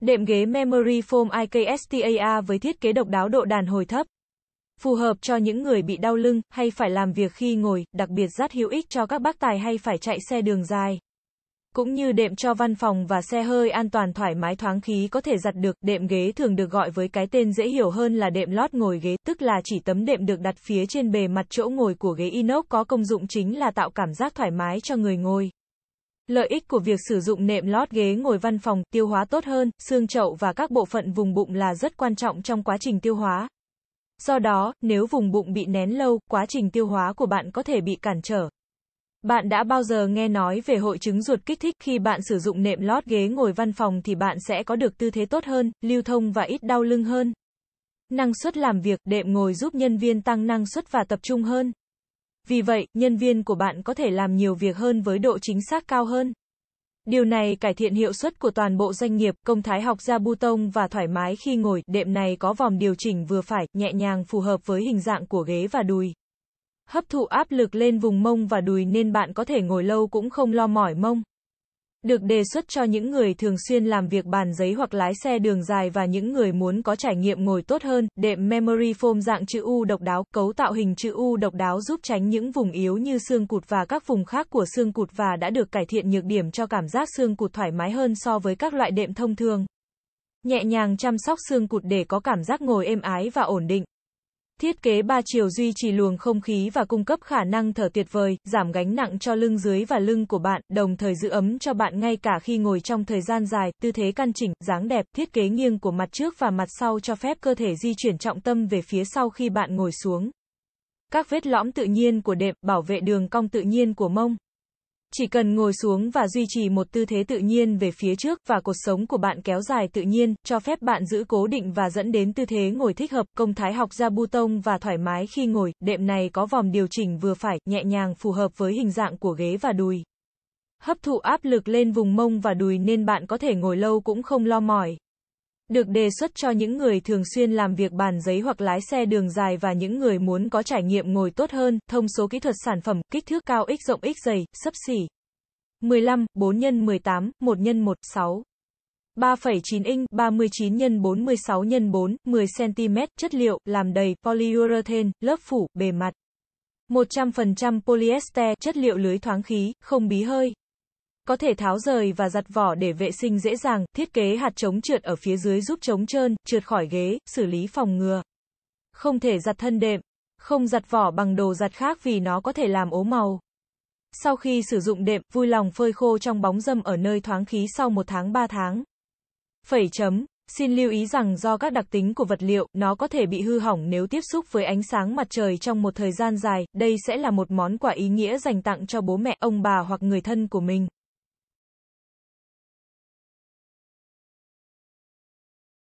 Đệm ghế Memory Foam IKSTAR với thiết kế độc đáo độ đàn hồi thấp. Phù hợp cho những người bị đau lưng, hay phải làm việc khi ngồi, đặc biệt rất hữu ích cho các bác tài hay phải chạy xe đường dài. Cũng như đệm cho văn phòng và xe hơi an toàn thoải mái thoáng khí có thể giặt được, đệm ghế thường được gọi với cái tên dễ hiểu hơn là đệm lót ngồi ghế, tức là chỉ tấm đệm được đặt phía trên bề mặt chỗ ngồi của ghế inox có công dụng chính là tạo cảm giác thoải mái cho người ngồi. Lợi ích của việc sử dụng nệm lót ghế ngồi văn phòng, tiêu hóa tốt hơn, xương chậu và các bộ phận vùng bụng là rất quan trọng trong quá trình tiêu hóa. Do đó, nếu vùng bụng bị nén lâu, quá trình tiêu hóa của bạn có thể bị cản trở. Bạn đã bao giờ nghe nói về hội chứng ruột kích thích khi bạn sử dụng nệm lót ghế ngồi văn phòng thì bạn sẽ có được tư thế tốt hơn, lưu thông và ít đau lưng hơn. Năng suất làm việc, đệm ngồi giúp nhân viên tăng năng suất và tập trung hơn. Vì vậy, nhân viên của bạn có thể làm nhiều việc hơn với độ chính xác cao hơn. Điều này cải thiện hiệu suất của toàn bộ doanh nghiệp, công thái học ra bu tông và thoải mái khi ngồi, đệm này có vòng điều chỉnh vừa phải, nhẹ nhàng phù hợp với hình dạng của ghế và đùi. Hấp thụ áp lực lên vùng mông và đùi nên bạn có thể ngồi lâu cũng không lo mỏi mông. Được đề xuất cho những người thường xuyên làm việc bàn giấy hoặc lái xe đường dài và những người muốn có trải nghiệm ngồi tốt hơn, đệm Memory Foam dạng chữ U độc đáo, cấu tạo hình chữ U độc đáo giúp tránh những vùng yếu như xương cụt và các vùng khác của xương cụt và đã được cải thiện nhược điểm cho cảm giác xương cụt thoải mái hơn so với các loại đệm thông thường. Nhẹ nhàng chăm sóc xương cụt để có cảm giác ngồi êm ái và ổn định. Thiết kế ba chiều duy trì luồng không khí và cung cấp khả năng thở tuyệt vời, giảm gánh nặng cho lưng dưới và lưng của bạn, đồng thời giữ ấm cho bạn ngay cả khi ngồi trong thời gian dài, tư thế căn chỉnh, dáng đẹp, thiết kế nghiêng của mặt trước và mặt sau cho phép cơ thể di chuyển trọng tâm về phía sau khi bạn ngồi xuống. Các vết lõm tự nhiên của đệm, bảo vệ đường cong tự nhiên của mông. Chỉ cần ngồi xuống và duy trì một tư thế tự nhiên về phía trước và cuộc sống của bạn kéo dài tự nhiên, cho phép bạn giữ cố định và dẫn đến tư thế ngồi thích hợp, công thái học ra bu tông và thoải mái khi ngồi, đệm này có vòng điều chỉnh vừa phải, nhẹ nhàng phù hợp với hình dạng của ghế và đùi. Hấp thụ áp lực lên vùng mông và đùi nên bạn có thể ngồi lâu cũng không lo mỏi được đề xuất cho những người thường xuyên làm việc bàn giấy hoặc lái xe đường dài và những người muốn có trải nghiệm ngồi tốt hơn, thông số kỹ thuật sản phẩm, kích thước cao x rộng x dày, sấp xỉ. 15, 4 x 18, 1 x 1, 6. 3,9 inch, 39 x 46 x 4, 10 cm, chất liệu, làm đầy, polyurethane, lớp phủ, bề mặt. 100% polyester, chất liệu lưới thoáng khí, không bí hơi có thể tháo rời và giặt vỏ để vệ sinh dễ dàng, thiết kế hạt chống trượt ở phía dưới giúp chống trơn, trượt khỏi ghế, xử lý phòng ngừa. Không thể giặt thân đệm, không giặt vỏ bằng đồ giặt khác vì nó có thể làm ố màu. Sau khi sử dụng đệm, vui lòng phơi khô trong bóng dâm ở nơi thoáng khí sau một tháng 3 tháng. Phẩy chấm. Xin lưu ý rằng do các đặc tính của vật liệu, nó có thể bị hư hỏng nếu tiếp xúc với ánh sáng mặt trời trong một thời gian dài. Đây sẽ là một món quà ý nghĩa dành tặng cho bố mẹ, ông bà hoặc người thân của mình.